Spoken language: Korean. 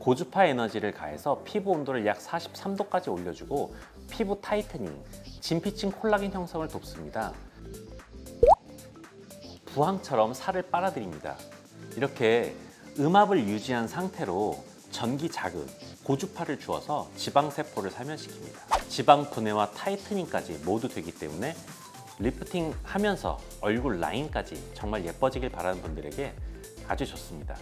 고주파 에너지를 가해서 피부 온도를 약 43도까지 올려주고 피부 tightening, 진피층 콜라겐 형성을 돕습니다. 부항처럼 살을 빨아들입니다. 이렇게 음압을 유지한 상태로 전기 자극, 고주파를 주어서 지방 세포를 사멸시킵니다. 지방 분해와 tightening까지 모두 되기 때문에 리프팅 하면서 얼굴 라인까지 정말 예뻐지길 바라는 분들에게 아주 좋습니다.